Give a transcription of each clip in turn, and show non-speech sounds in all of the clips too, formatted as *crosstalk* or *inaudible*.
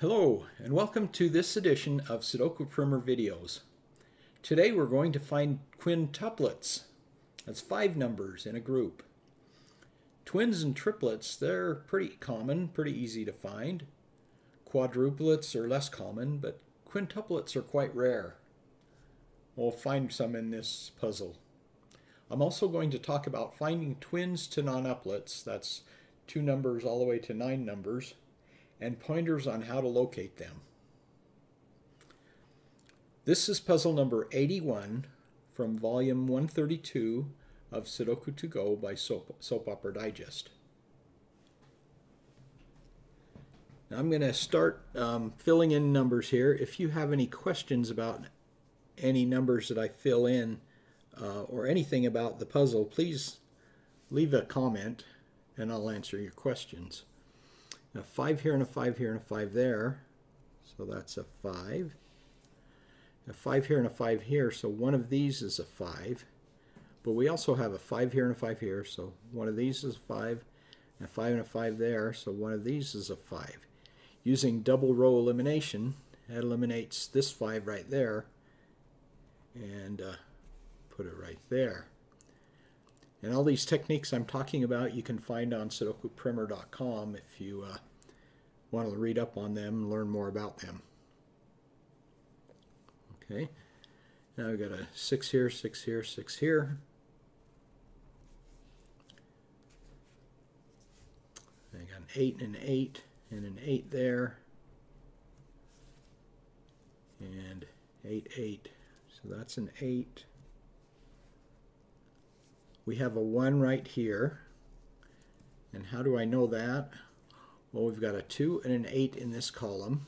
Hello and welcome to this edition of Sudoku Primer videos. Today we're going to find quintuplets. That's five numbers in a group. Twins and triplets, they're pretty common, pretty easy to find. Quadruplets are less common, but quintuplets are quite rare. We'll find some in this puzzle. I'm also going to talk about finding twins to nonuplets, that's two numbers all the way to nine numbers, and pointers on how to locate them. This is puzzle number 81 from volume 132 of Sudoku to Go by Soap, Soap Opera Digest. Now I'm going to start um, filling in numbers here. If you have any questions about any numbers that I fill in uh, or anything about the puzzle, please leave a comment and I'll answer your questions. A 5 here and a 5 here and a 5 there. So that's a 5. A 5 here and a 5 here, so one of these is a 5. But we also have a 5 here and a 5 here, so one of these is a 5. And a 5 and a 5 there, so one of these is a 5. Using double row elimination, that eliminates this 5 right there. And uh, put it right there. And all these techniques I'm talking about you can find on sudokuprimer.com if you uh, want to read up on them and learn more about them. Okay, now we've got a 6 here, 6 here, 6 here. I got an 8 and an 8 and an 8 there. And 8, 8. So that's an 8 we have a 1 right here. And how do I know that? Well, we've got a 2 and an 8 in this column,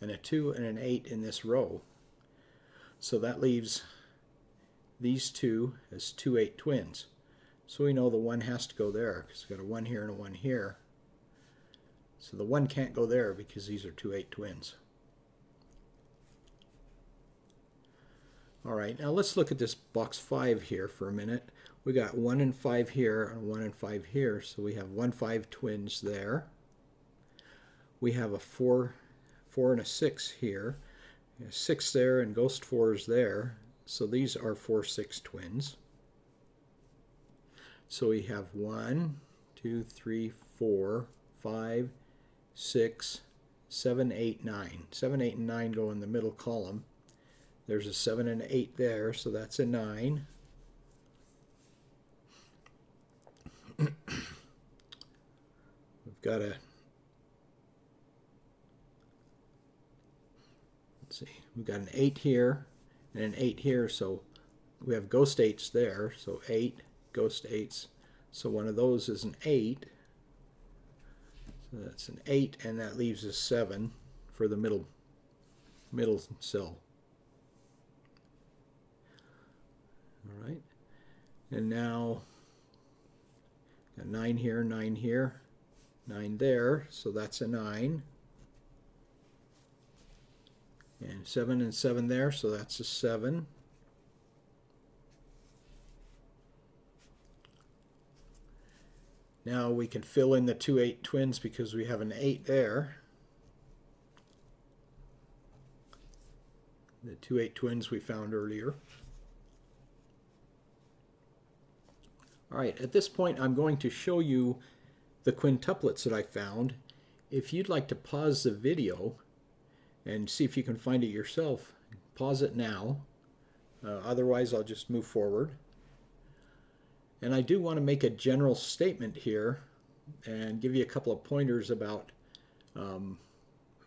and a 2 and an 8 in this row. So that leaves these two as 2 8 twins. So we know the 1 has to go there, because we've got a 1 here and a 1 here. So the 1 can't go there because these are 2 8 twins. All right, now let's look at this box 5 here for a minute we got 1 and 5 here and 1 and 5 here, so we have 1, 5 twins there. We have a 4, 4 and a 6 here, a 6 there and ghost 4 is there, so these are 4, 6 twins. So we have 1, 2, 3, 4, 5, 6, 7, 8, 9. 7, 8, and 9 go in the middle column. There's a 7 and 8 there, so that's a 9. *clears throat* We've got a let's see, we've got an 8 here and an 8 here, so we have ghost 8s there, so 8, ghost 8s. So one of those is an 8. So that's an 8, and that leaves us 7 for the middle middle cell. All right. And now a 9 here, 9 here, 9 there, so that's a 9. And 7 and 7 there, so that's a 7. Now we can fill in the two 8 twins because we have an 8 there. The two 8 twins we found earlier. All right, at this point I'm going to show you the quintuplets that I found. If you'd like to pause the video and see if you can find it yourself, pause it now. Uh, otherwise I'll just move forward. And I do want to make a general statement here and give you a couple of pointers about um,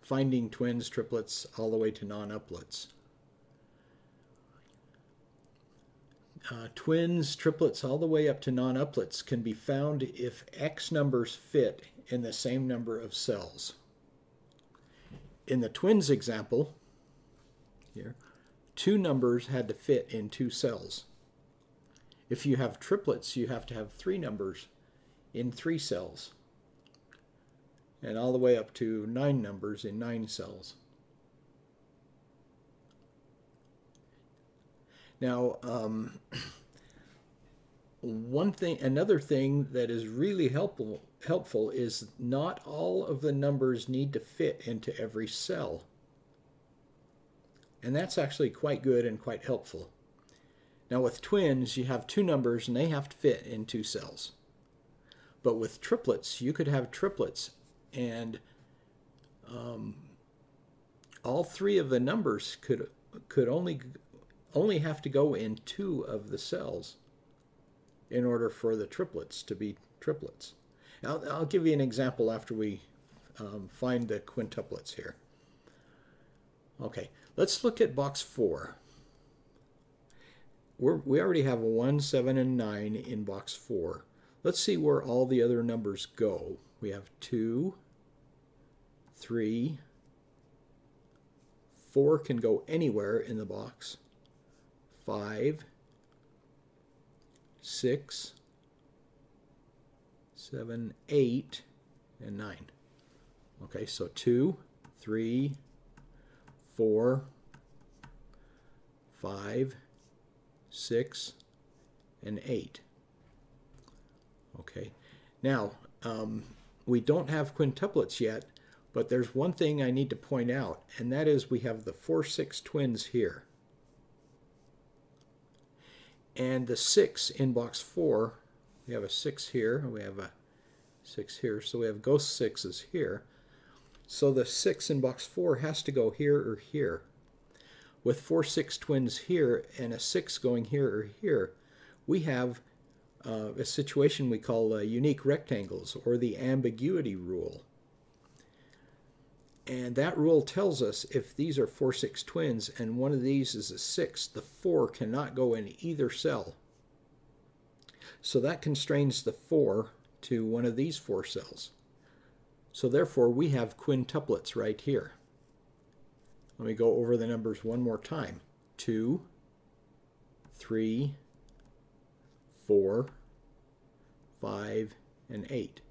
finding twins, triplets, all the way to non-uplets. uh, twins, triplets, all the way up to non-uplets can be found if X numbers fit in the same number of cells. In the twins example, here, two numbers had to fit in two cells. If you have triplets, you have to have three numbers in three cells, and all the way up to nine numbers in nine cells. Now, um, *clears throat* one thing, another thing that is really helpful helpful is not all of the numbers need to fit into every cell. And that's actually quite good and quite helpful. Now with twins, you have two numbers and they have to fit in two cells. But with triplets, you could have triplets and um, all three of the numbers could could only only have to go in two of the cells in order for the triplets to be triplets. I'll, I'll give you an example after we um, find the quintuplets here. Okay, let's look at box 4. We're, we already have a 1, 7, and 9 in box 4. Let's see where all the other numbers go. We have 2, 3, 4 can go anywhere in the box, 5, 6, 7, 8, and 9. Okay, so 2, 3, 4, 5, 6, and 8. Okay, now um, we don't have quintuplets yet, but there's one thing I need to point out, and that is we have the 4, 6 twins here. And the 6 in box 4, we have a 6 here, and we have a 6 here, so we have ghost 6s here. So the 6 in box 4 has to go here or here. With 4, 6 twins here and a 6 going here or here, we have uh, a situation we call uh, unique rectangles, or the ambiguity rule. And that rule tells us if these are 4, 6 twins and one of these is a 6, the 4 cannot go in either cell. So that constrains the 4 to one of these four cells. So therefore we have quintuplets right here. Let me go over the numbers one more time. 2, 3, 4, 5, and 8.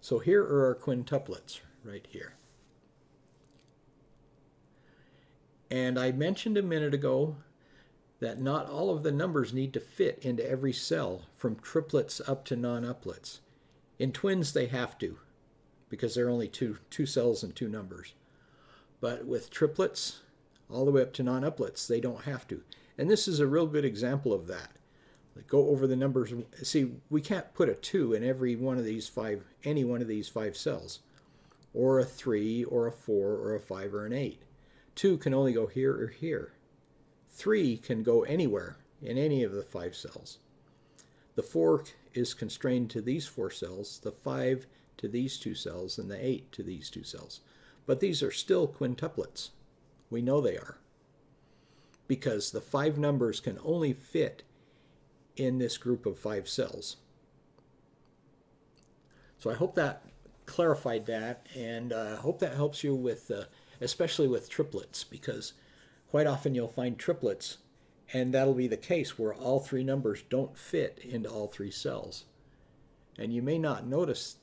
So here are our quintuplets right here. And I mentioned a minute ago that not all of the numbers need to fit into every cell, from triplets up to non-uplets. In twins, they have to, because there are only two, two cells and two numbers. But with triplets, all the way up to non-uplets, they don't have to. And this is a real good example of that. Go over the numbers. See, we can't put a 2 in every one of these five, any one of these five cells, or a 3, or a 4, or a 5, or an 8. 2 can only go here or here. 3 can go anywhere in any of the five cells. The 4 is constrained to these four cells, the 5 to these two cells, and the 8 to these two cells. But these are still quintuplets. We know they are. Because the five numbers can only fit in this group of five cells. So I hope that clarified that, and I uh, hope that helps you with, uh, especially with triplets, because quite often you'll find triplets, and that'll be the case where all three numbers don't fit into all three cells. And you may not notice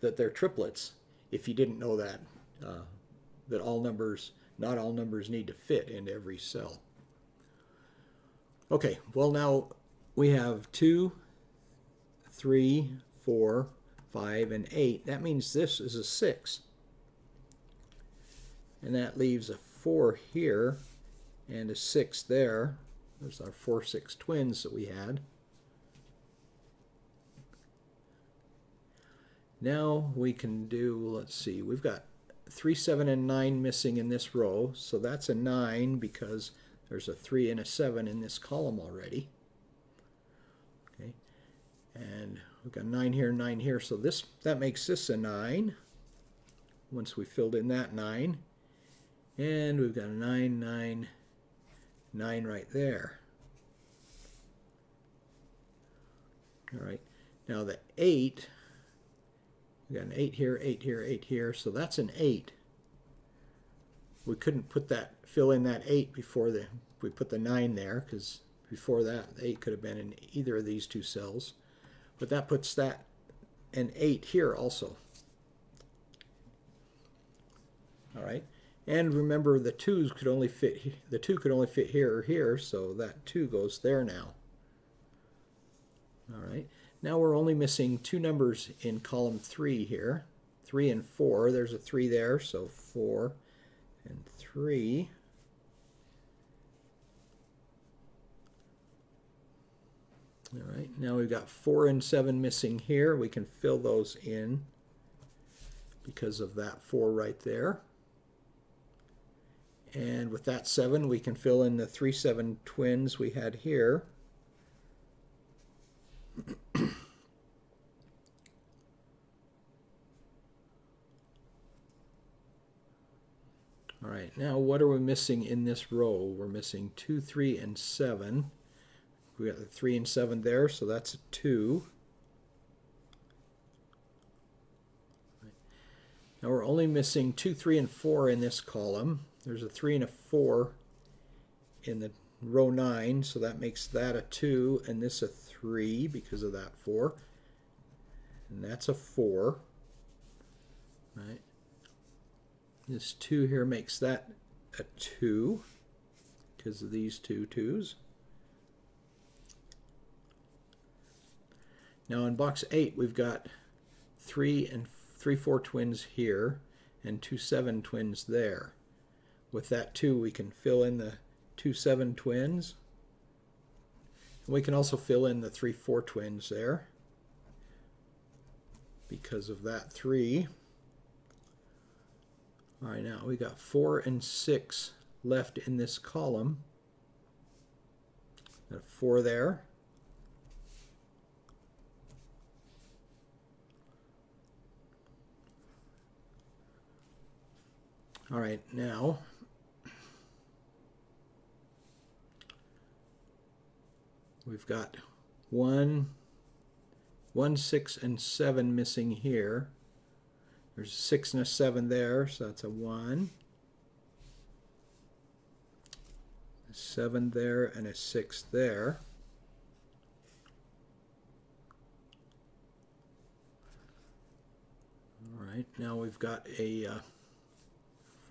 that they're triplets if you didn't know that, uh, that all numbers, not all numbers need to fit into every cell. Okay, well now we have 2, 3, 4, 5, and 8. That means this is a 6. And that leaves a 4 here and a 6 there. There's our 4, 6 twins that we had. Now we can do, let's see, we've got 3, 7, and 9 missing in this row, so that's a 9 because there's a 3 and a 7 in this column already. Okay, and we've got 9 here, 9 here, so this that makes this a 9 once we filled in that 9. And we've got a 9, 9, 9 right there. All right, now the 8, we got an 8 here, 8 here, 8 here, so that's an 8. We couldn't put that, fill in that 8 before the, we put the 9 there, because before that, the 8 could have been in either of these two cells. But that puts that an 8 here also. All right. And remember the twos could only fit, the two could only fit here or here, so that two goes there now. All right. Now we're only missing two numbers in column 3 here. 3 and 4. There's a 3 there, so 4 and 3. All right, now we've got 4 and 7 missing here. We can fill those in because of that 4 right there. And with that 7, we can fill in the 3 7 twins we had here. All right, now what are we missing in this row? We're missing 2, 3, and 7. We got the 3 and 7 there, so that's a 2. Now we're only missing 2, 3, and 4 in this column. There's a 3 and a 4 in the row 9, so that makes that a 2, and this a 3 because of that 4. And that's a 4. Right. This 2 here makes that a 2 because of these two 2's. Now in box 8 we've got 3 and 3 4 twins here and 2 7 twins there. With that 2 we can fill in the 2 7 twins. And we can also fill in the 3 4 twins there because of that 3. All right, now we got 4 and 6 left in this column. Got 4 there. All right, now we've got one, one, six, and seven missing here. There's a six and a seven there, so that's a one. A seven there and a six there. All right, now we've got a uh,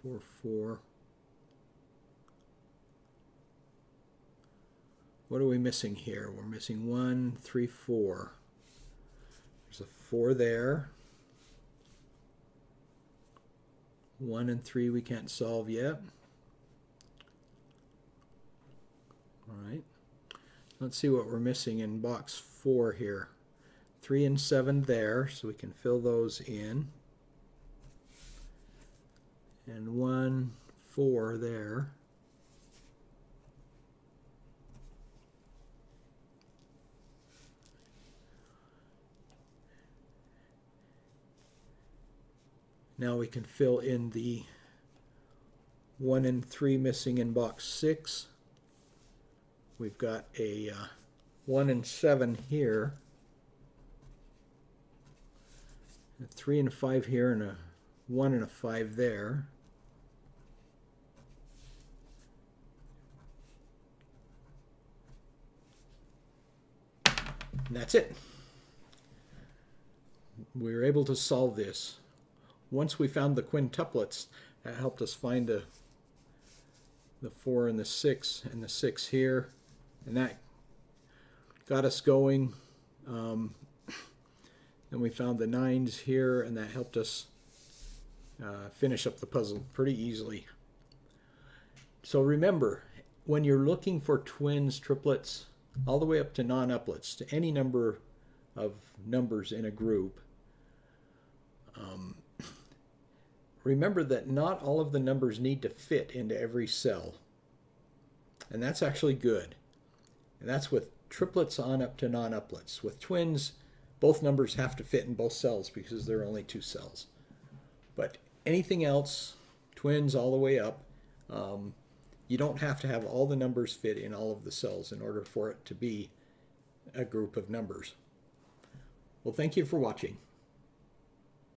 four, four. What are we missing here? We're missing one, three, four. There's a four there. One and three we can't solve yet. All right. Let's see what we're missing in box four here. Three and seven there, so we can fill those in and 1, 4 there. Now we can fill in the 1 and 3 missing in box 6. We've got a uh, 1 and 7 here. A 3 and a 5 here and a 1 and a 5 there. And that's it. We were able to solve this. Once we found the quintuplets, that helped us find the, the 4 and the 6 and the 6 here. And that got us going. Um, *clears throat* and we found the 9s here, and that helped us uh, finish up the puzzle pretty easily. So remember, when you're looking for twins, triplets, all the way up to non-uplets, to any number of numbers in a group. Um, remember that not all of the numbers need to fit into every cell. And that's actually good. And that's with triplets on up to non-uplets. With twins, both numbers have to fit in both cells because there are only two cells. But anything else, twins all the way up, um, you don't have to have all the numbers fit in all of the cells in order for it to be a group of numbers. Well, thank you for watching.